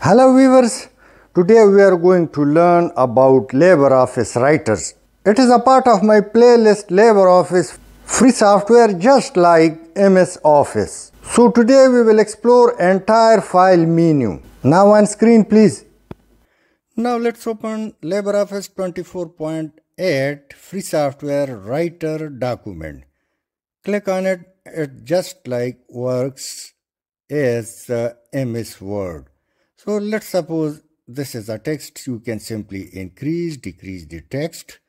Hello viewers, today we are going to learn about LibreOffice Writers. It is a part of my playlist LibreOffice free software just like MS Office. So today we will explore entire file menu. Now on screen please. Now let's open LibreOffice 24.8 free software writer document. Click on it, it just like works as uh, MS Word. So let's suppose this is a text. You can simply increase, decrease the text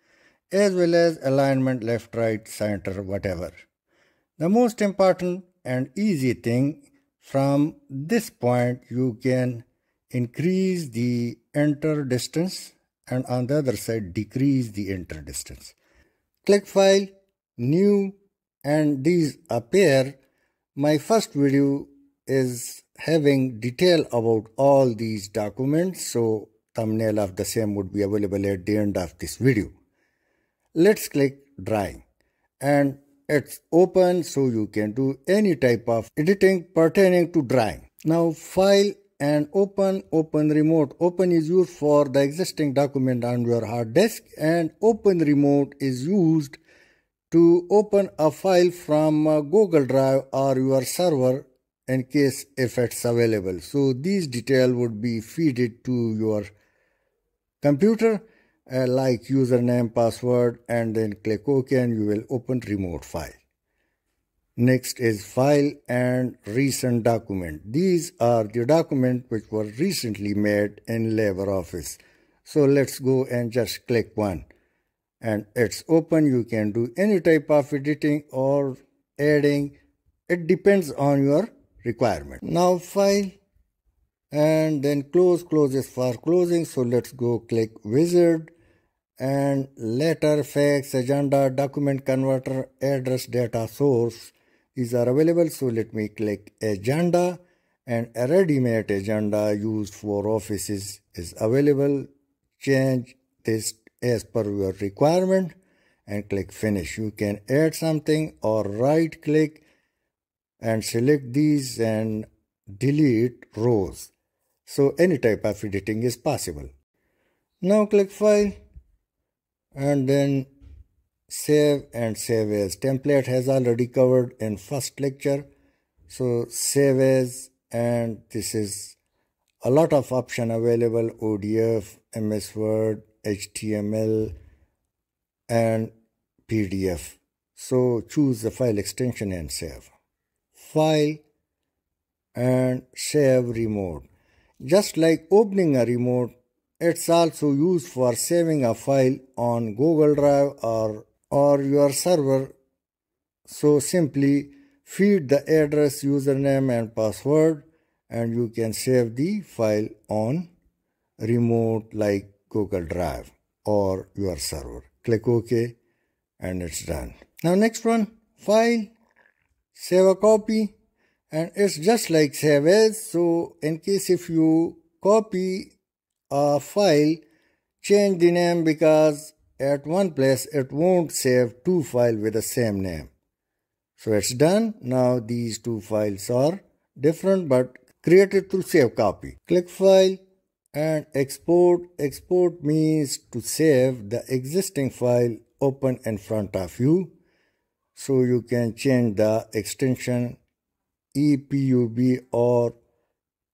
as well as alignment left, right, center, whatever. The most important and easy thing from this point you can increase the enter distance and on the other side decrease the enter distance. Click file, new and these appear. My first video is having detail about all these documents so thumbnail of the same would be available at the end of this video. Let's click drawing. And it's open so you can do any type of editing pertaining to drawing. Now file and open open remote. Open is used for the existing document on your hard disk and open remote is used to open a file from google drive or your server in case it's available. So these detail would be feeded to your computer uh, like username, password and then click OK and you will open remote file. Next is file and recent document. These are the document which were recently made in LibreOffice. So let's go and just click one and it's open. You can do any type of editing or adding. It depends on your requirement. Now file and then close closes for closing. So let's go click wizard and letter, fax, agenda, document converter, address, data source. These are available. So let me click agenda and a ready-made agenda used for offices is available. Change this as per your requirement and click finish. You can add something or right click and select these and delete rows. So any type of editing is possible. Now click file and then save and save as. Template has already covered in first lecture. So save as and this is a lot of option available ODF, MS Word, HTML and PDF. So choose the file extension and save file and save remote. Just like opening a remote, it's also used for saving a file on Google Drive or, or your server. So simply feed the address, username and password and you can save the file on remote like Google Drive or your server. Click OK and it's done. Now next one, file save a copy. And it's just like save as so in case if you copy a file change the name because at one place it won't save two files with the same name. So it's done. Now these two files are different but created through save copy. Click file and export. Export means to save the existing file open in front of you so you can change the extension EPUB or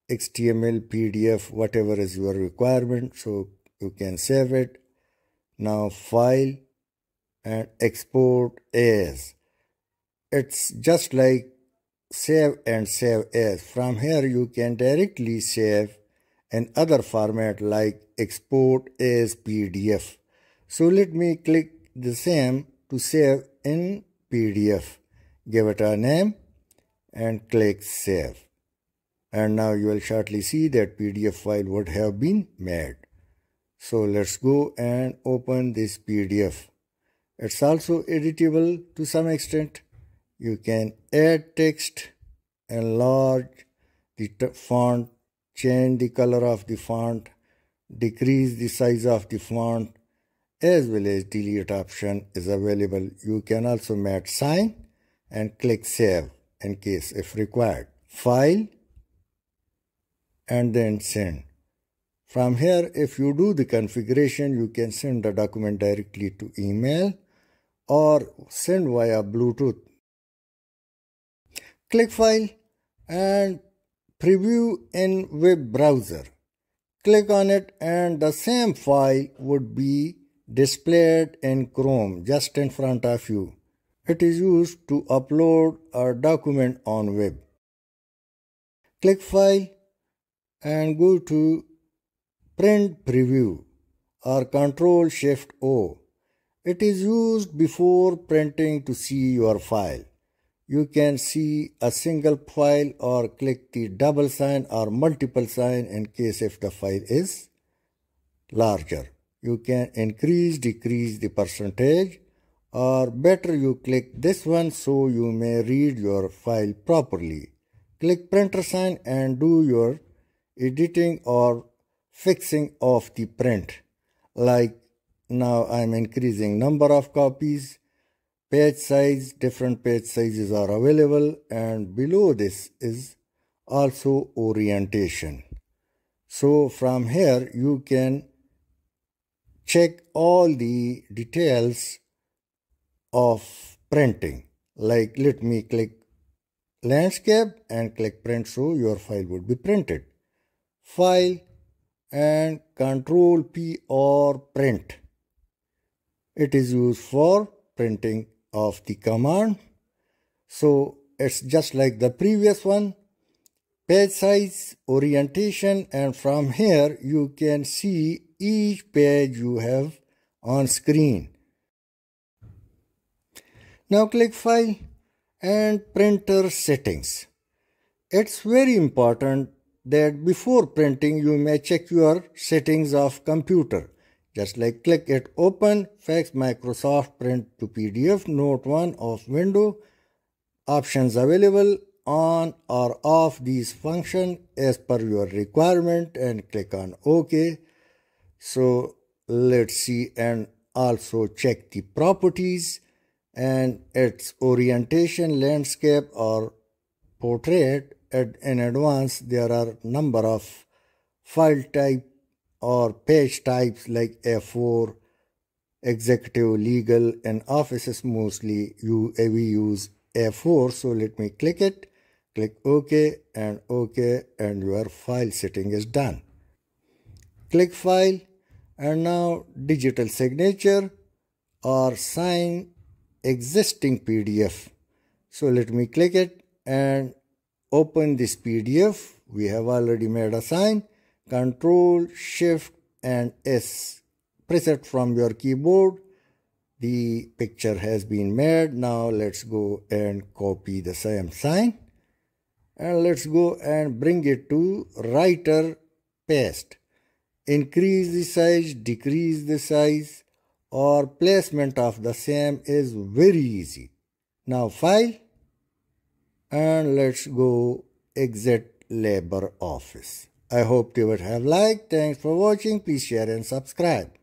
HTML, PDF, whatever is your requirement. So you can save it. Now file and export as. It's just like save and save as. From here you can directly save in other format like export as PDF. So let me click the same to save in PDF. Give it a name and click save. And now you will shortly see that PDF file would have been made. So let's go and open this PDF. It's also editable to some extent. You can add text, enlarge the font, change the color of the font, decrease the size of the font, as well as delete option is available. You can also match sign and click save in case if required. File and then send. From here, if you do the configuration, you can send the document directly to email or send via Bluetooth. Click File and Preview in web browser. Click on it and the same file would be displayed in Chrome just in front of you. It is used to upload a document on web. Click File and go to Print Preview or Control Shift O. It is used before printing to see your file. You can see a single file or click the double sign or multiple sign in case if the file is larger. You can increase, decrease the percentage or better you click this one so you may read your file properly. Click printer sign and do your editing or fixing of the print. Like now I'm increasing number of copies, page size, different page sizes are available and below this is also orientation. So from here you can check all the details of printing. Like let me click landscape and click print so your file would be printed. File and control P or print. It is used for printing of the command. So it's just like the previous one. Page size, orientation and from here you can see each page you have on screen. Now click File and Printer Settings. It's very important that before printing you may check your settings of computer. Just like click it open, fax Microsoft print to PDF, note 1 of window, options available on or off these function as per your requirement and click on OK. So let's see and also check the properties and its orientation, landscape or portrait. At in advance there are number of file type or page types like A4, executive, legal and offices mostly you, we use A4 so let me click it. Click OK and OK and your file setting is done click file and now digital signature or sign existing PDF. So let me click it and open this PDF. We have already made a sign. Control, Shift and S. Press it from your keyboard. The picture has been made. Now let's go and copy the same sign. And let's go and bring it to writer paste. Increase the size, decrease the size or placement of the same is very easy. Now file and let's go exit LibreOffice. I hope you would have liked. Thanks for watching. Please share and subscribe.